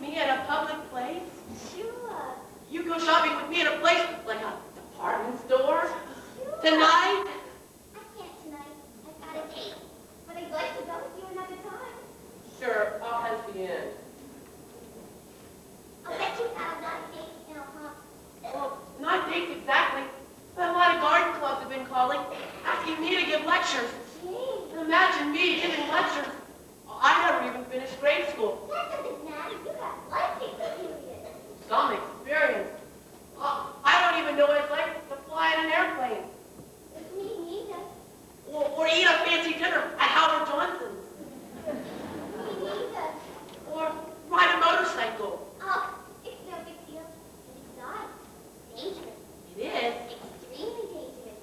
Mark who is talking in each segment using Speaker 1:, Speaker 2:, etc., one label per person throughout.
Speaker 1: with me at a public place?
Speaker 2: Sure.
Speaker 1: You go shopping with me at a place like a department store?
Speaker 2: Sure.
Speaker 1: Tonight?
Speaker 2: I can't tonight. I've got a date. But I'd like to go with you another time.
Speaker 1: Sure, I'll to the inn.
Speaker 2: I'll bet you have a lot of dates now, huh?
Speaker 1: Well, not dates exactly, but a lot of garden clubs have been calling, asking me to give lectures.
Speaker 2: Gee,
Speaker 1: Imagine me giving lectures. I never even finished grade school.
Speaker 2: that doesn't matter. You have life experience.
Speaker 1: Some experience. Uh, I don't even know what it's like to fly in an airplane.
Speaker 2: Me neither.
Speaker 1: Or, or eat a fancy dinner at Howard Johnson's.
Speaker 2: Me neither.
Speaker 1: Or ride a motorcycle.
Speaker 2: Oh, it's no big deal. Besides, dangerous.
Speaker 1: It is.
Speaker 2: Extremely dangerous.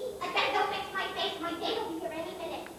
Speaker 2: Gee, I better go fix my face. My date will be here any minute.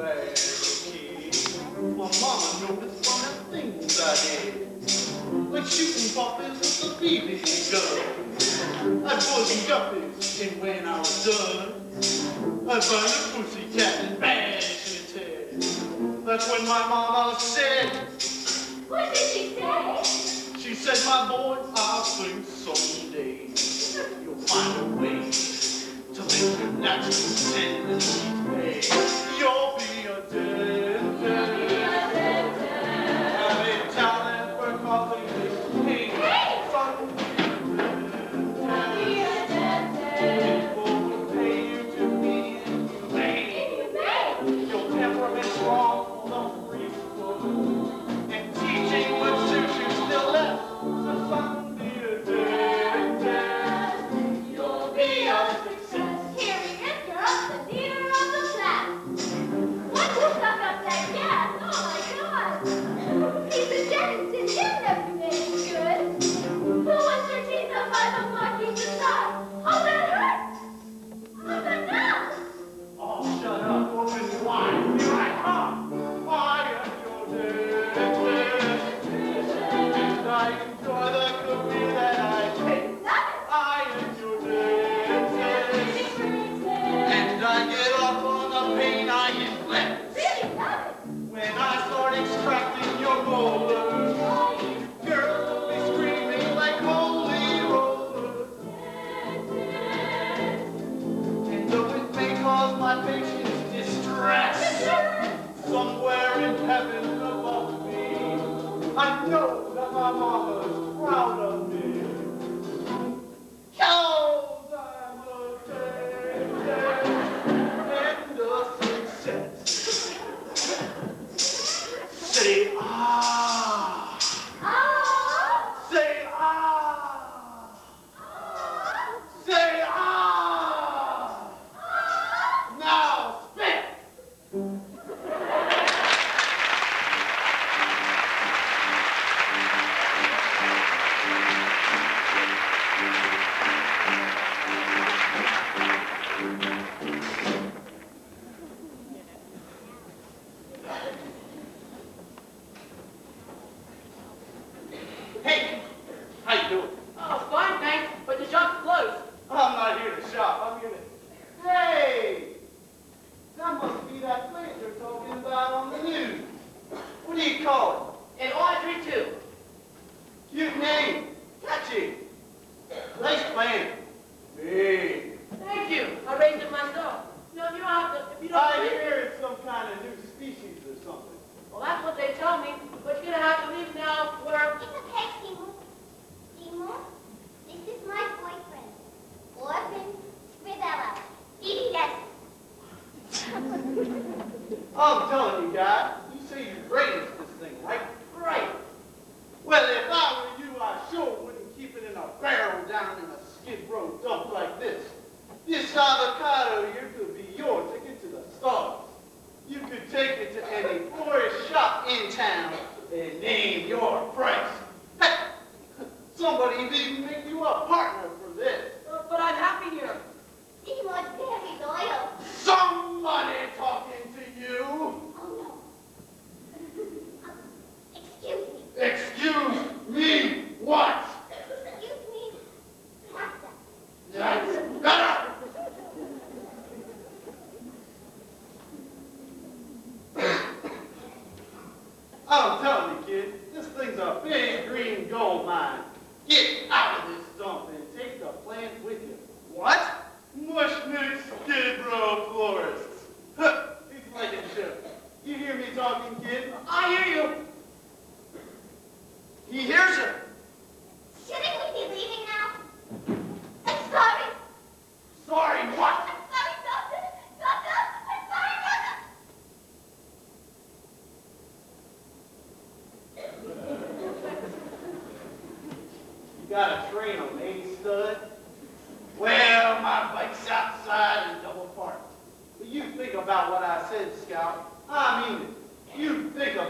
Speaker 3: Bad kid. My mama noticed one of the things I did. Like shooting puppies with a BB gun. I'd buzz guppies, and when I was done, I'd find a pussycat and bash its. That's when my mama said,
Speaker 2: What did she say?
Speaker 3: she said, my boy, I think someday you'll find a way to make your natural tendencies pay. You'll be a dentist.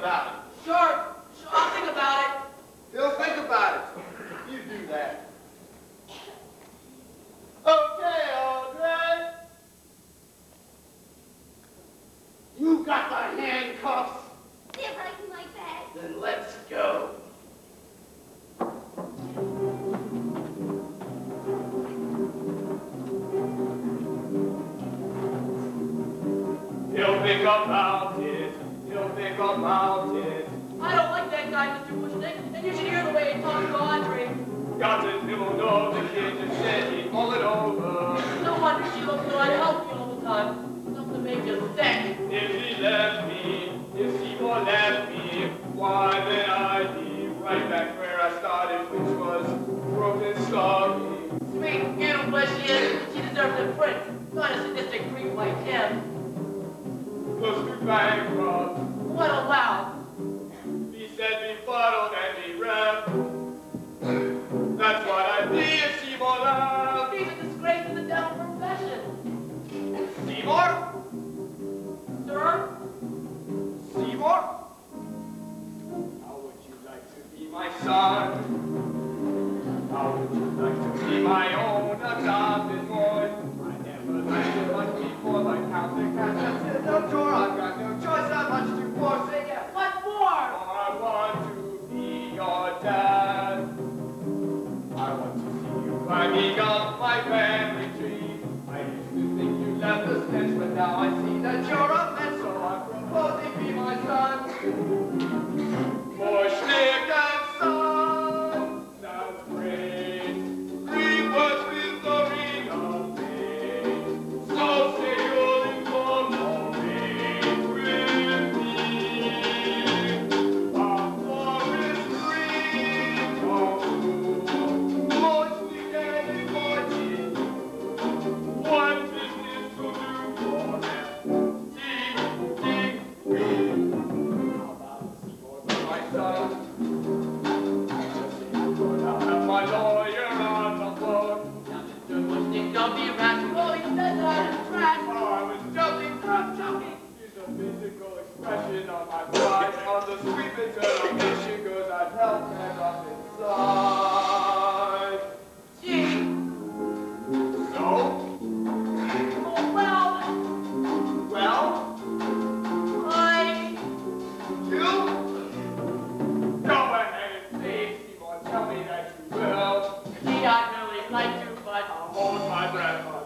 Speaker 3: You
Speaker 4: Close to with my
Speaker 3: breath.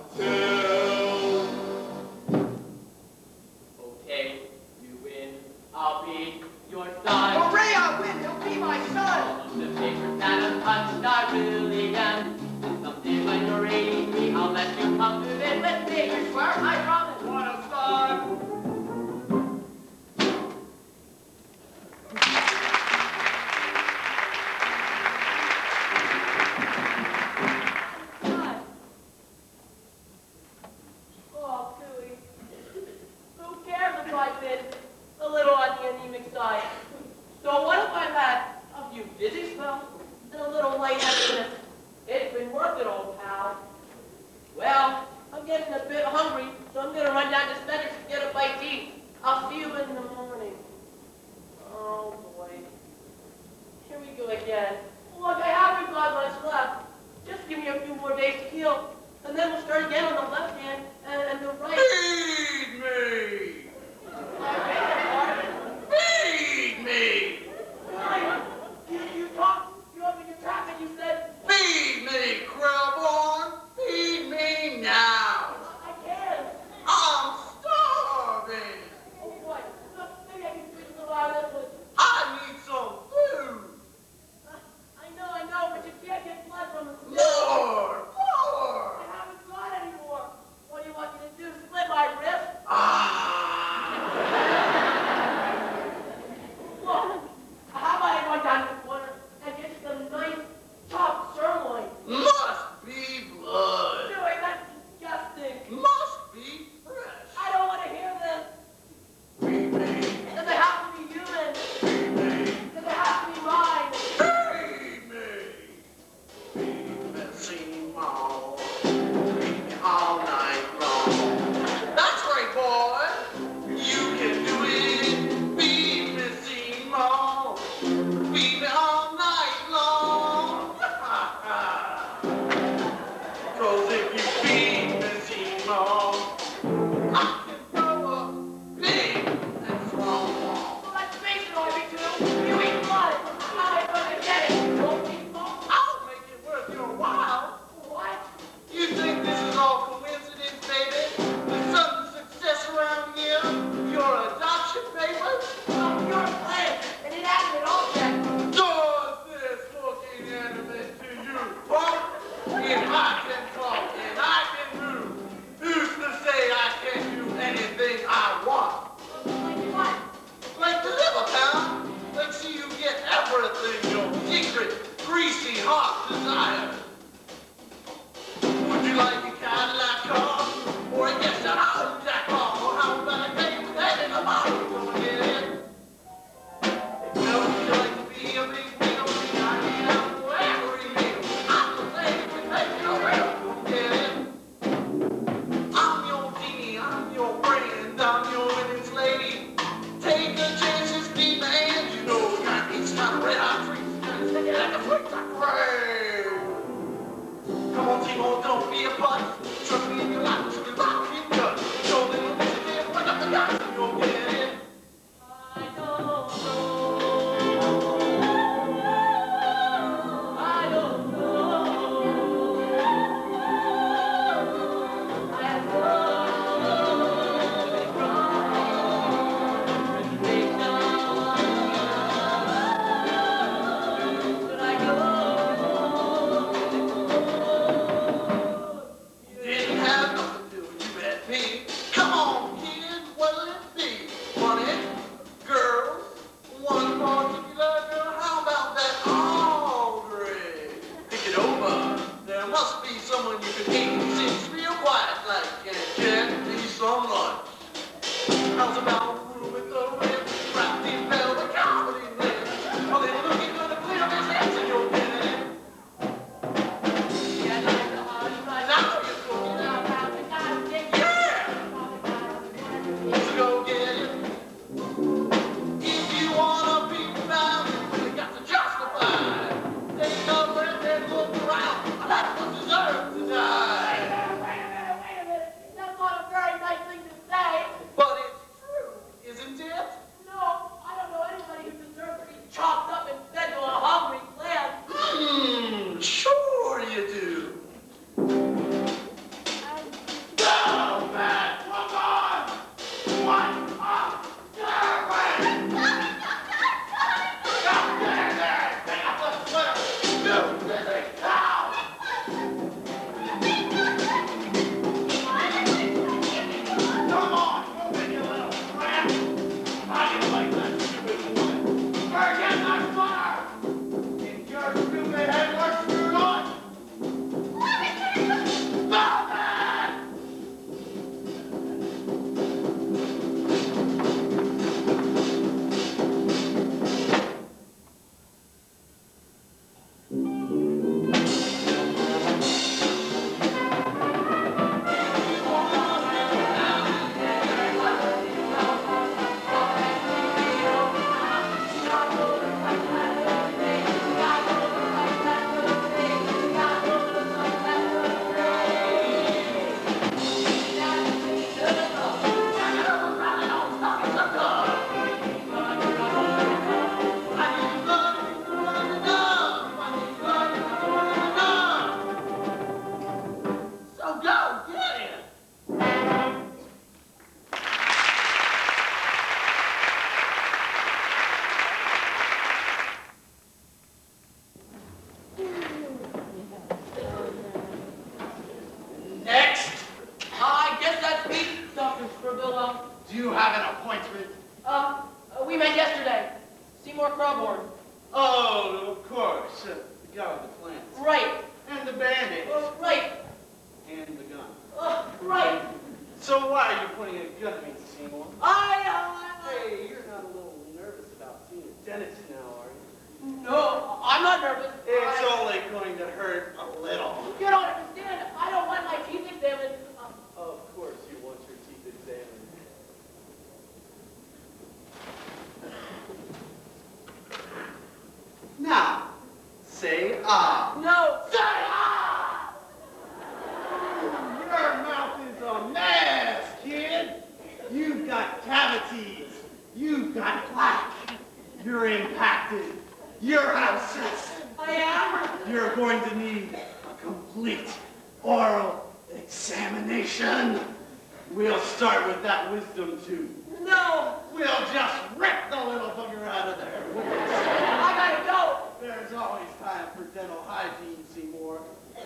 Speaker 3: Time for dental hygiene, Seymour.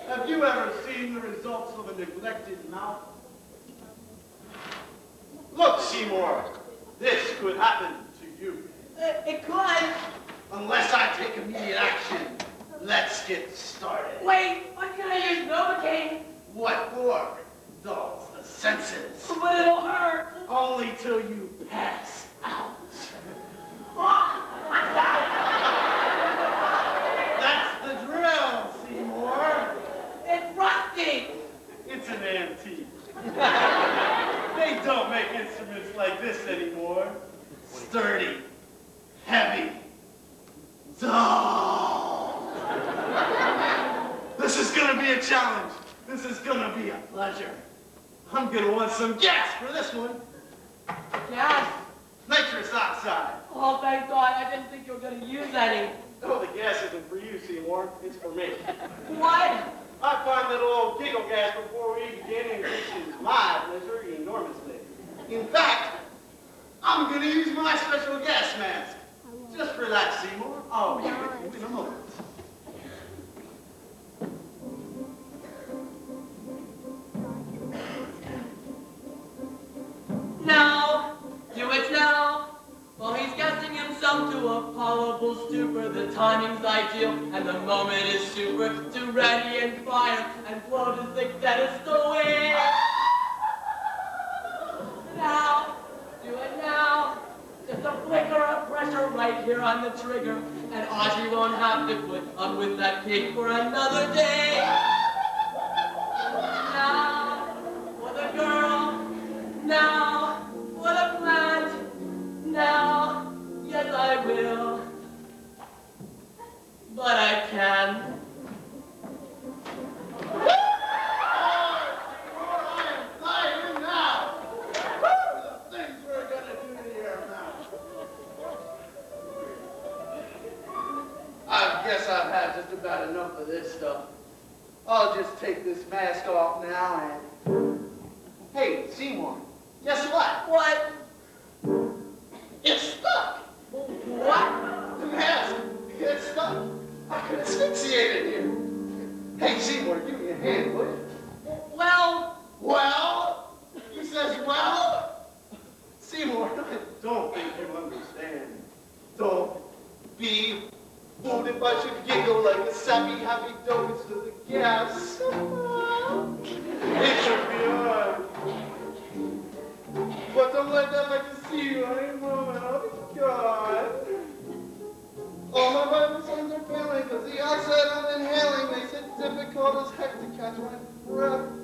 Speaker 3: Have you ever seen the results of a neglected mouth? Look, Seymour, this could happen to you.
Speaker 1: It, it could.
Speaker 3: Unless I take immediate action, let's get started.
Speaker 1: Wait, why can't I use Novocaine?
Speaker 3: What for? Dulls the senses.
Speaker 1: But it'll hurt.
Speaker 3: Only till you pass out. That's the drill, Seymour.
Speaker 1: It's rusty.
Speaker 3: It's an antique. they don't make instruments like this anymore. Sturdy, heavy, dull. this is gonna be a challenge. This is gonna be a pleasure. I'm gonna want some gas for this one.
Speaker 1: Gas.
Speaker 3: Nitrous oxide.
Speaker 1: Oh, thank God. I didn't think you were gonna use any.
Speaker 3: Oh, the gas isn't for you, Seymour. It's for me.
Speaker 1: What?
Speaker 3: I find that old giggle gas before In fact, I'm going to use my special gas mask. Just relax, Seymour. I'll be with you in a moment.
Speaker 1: Now. Do it now. While he's gassing himself to a powerful stupor, the timing's ideal and the moment is super to ready and fire and float as the dentist away. Right here on the trigger, and Audrey won't have to put up with that pig for another day. Now, for the girl. Now, for the plant. Now, yes I will.
Speaker 3: My signs are failing because the oxide I'm inhaling makes it difficult as heck to catch my breath.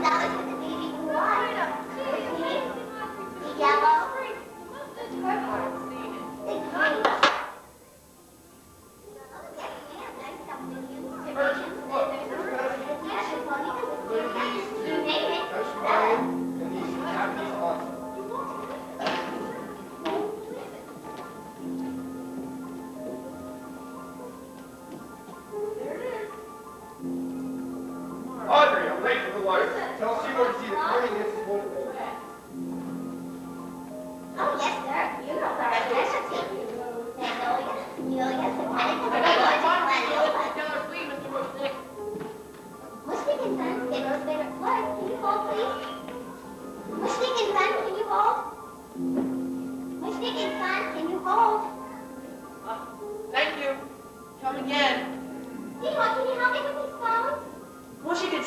Speaker 1: $100 the
Speaker 2: baby. The yellow.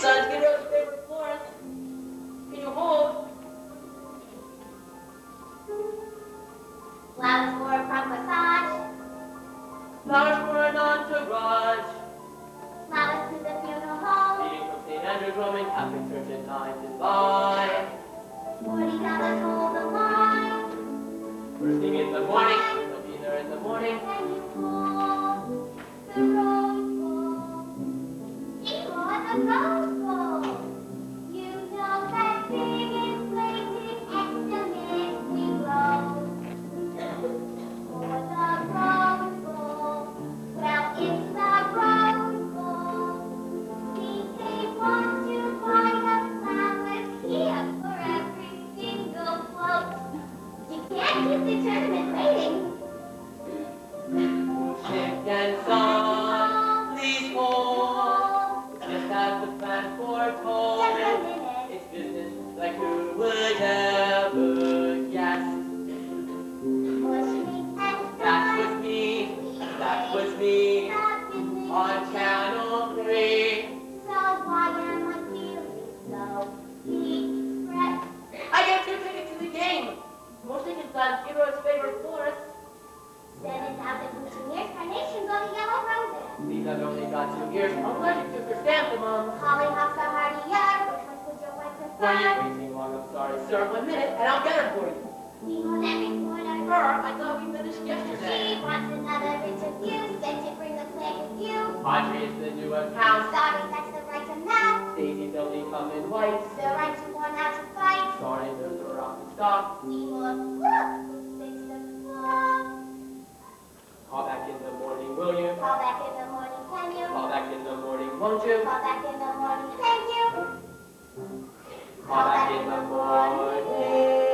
Speaker 2: Sunday.
Speaker 1: Call back in the morning, will you?
Speaker 2: Call back in the morning, can you?
Speaker 1: Call back in the morning, won't you?
Speaker 2: Call back in the morning, thank you?
Speaker 1: Call back in the morning.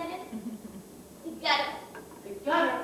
Speaker 2: You
Speaker 5: know where I met him? The gutter.